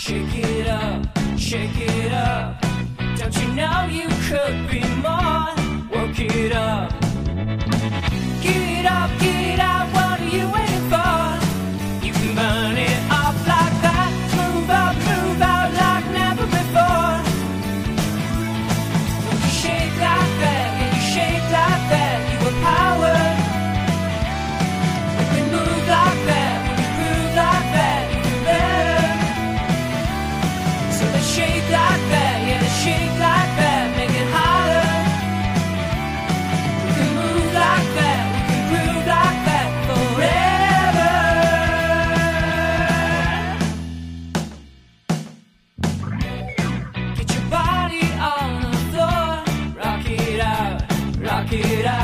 Shake it up, shake it up. Don't you know you could be queira.